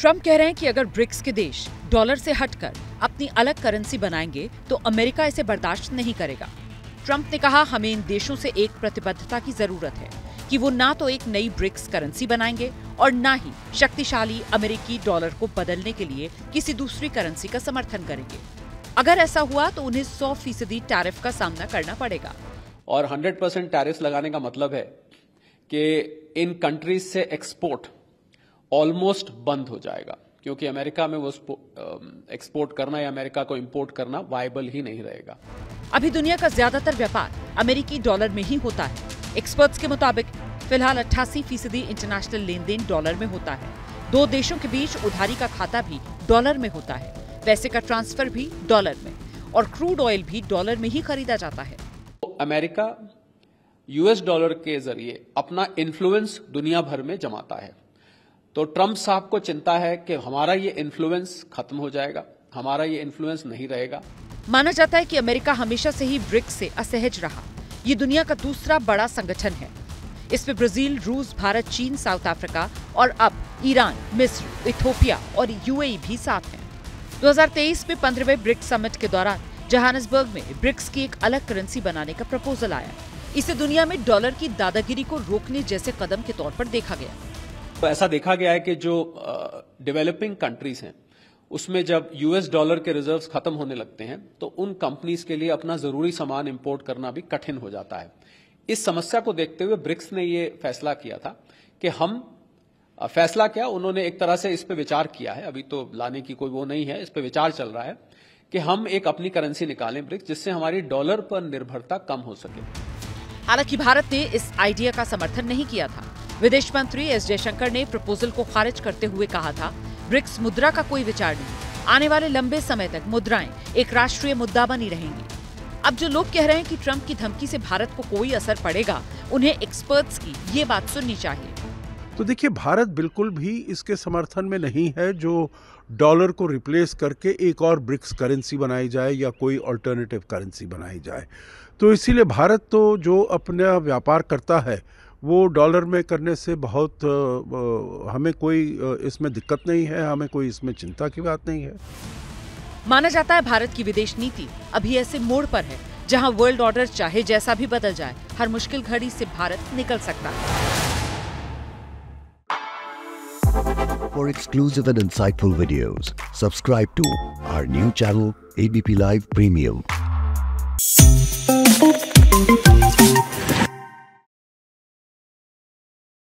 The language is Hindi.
ट्रंप कह रहे हैं कि अगर ब्रिक्स के देश डॉलर से हटकर अपनी अलग करेंसी बनाएँगे तो अमेरिका इसे बर्दाश्त नहीं करेगा। ट्रंप ने कहा, हमें इन देशों से एक प्रतिबद्धता की ज़रूरत है कि वो ना तो एक नई ब्रिक्स करेंसी बनाएँगे और ना ही शक्तिशाली अमेरिकी डॉलर को बदलने के लिए किसी दूसरी करेंसी का समर्थन करेंगे। अगर ऐसा हुआ तो उन्हें 100 फ़ीसदी टैरिफ का सामना करना पड़ेगा। और 100 परसेंट टैरिफ लगाने का मतलब है कि इन कंट्रीज़ से एक्सपोर्ट ऑलमोस्ट बंद हो जाएगा क्योंकि अमेरिका में वो एक्सपोर्ट करना या अमेरिका को इंपोर्ट करना वायबल ही नहीं रहेगा। अभी दुनिया का ज़्यादातर व्यापार अमेरिकी डॉलर में ही होता है। एक्सपर्ट्स के मुताबिक फ़िलहाल अट्ठासी फ़ीसदी इंटरनेशनल लेन देन डॉलर में होता है। दो देशों के बीच उधारी का खाता भी डॉलर में होता है। पैसे का ट्रांसफ़र भी डॉलर में और क्रूड ऑयल भी डॉलर में ही खरीदा जाता है। तो अमेरिका यूएस डॉलर के ज़रिए अपना इन्फ्लुएंस दुनिया भर में जमाता है। तो ट्रंप साहब को चिंता है कि हमारा ये इन्फ्लुएंस खत्म हो जाएगा, हमारा ये इन्फ्लुएंस नहीं रहेगा। माना जाता है कि अमेरिका हमेशा से ही ब्रिक्स से असहज रहा। ये दुनिया का दूसरा बड़ा संगठन है। इसमें ब्राज़ील, रूस, भारत, चीन, साउथ अफ्रीका और अब ईरान, मिस्र, इथोपिया और यूएई भी साथ हैं। 2023 में पंद्रहवें ब्रिक्स समिट के दौरान जहानसबर्ग में ब्रिक्स की एक अलग करेंसी बनाने का प्रपोजल आया। इसे दुनिया में डॉलर की दादागिरी को रोकने जैसे कदम के तौर पर देखा गया। तो ऐसा देखा गया है कि जो डेवलपिंग कंट्रीज़ हैं, उसमें जब यूएस डॉलर के रिजर्व्स खत्म होने लगते हैं तो उन कंपनीज़ के लिए अपना ज़रूरी सामान इंपोर्ट करना भी कठिन हो जाता है। इस समस्या को देखते हुए ब्रिक्स ने ये फैसला किया था कि हम फैसला क्या, उन्होंने एक तरह से इस पर विचार किया है। अभी तो लाने की कोई वो नहीं है, इस पर विचार चल रहा है कि हम एक अपनी करेंसी निकालें ब्रिक्स, जिससे हमारी डॉलर पर निर्भरता कम हो सके। हालाँकि भारत ने इस आइडिया का समर्थन नहीं किया था। विदेश मंत्री एस जयशंकर ने प्रपोजल को खारिज करते हुए कहा था, ब्रिक्स मुद्रा का कोई विचार नहीं। आने वाले लंबे समय तक मुद्राएँ एक राष्ट्रीय मुद्दा बनी रहेंगी। अब जो लोग कह रहे हैं कि ट्रंप की धमकी से भारत को कोई असर पड़ेगा, उन्हें एक्सपर्ट्स की ये बात सुननी चाहिए। तो देखिए, भारत बिल्कुल भी इसके समर्थन में नहीं है जो डॉलर को रिप्लेस करके एक और ब्रिक्स करेंसी बनाई जाए या कोई अल्टरनेटिव करेंसी बनाई जाए। तो इसीलिए भारत तो जो अपना व्यापार करता है वो डॉलर में करने से बहुत हमें कोई इसमें दिक्कत नहीं है हमें कोई इसमें चिंता की बात नहीं है माना जाता है भारत की विदेश नीति अभी ऐसे मोड़ पर है जहाँ वर्ल्ड ऑर्डर चाहे जैसा भी बदल जाए हर मुश्किल घड़ी से भारत निकल सकता है For exclusive and insightful videos, subscribe to our new channel ABP Live Premium.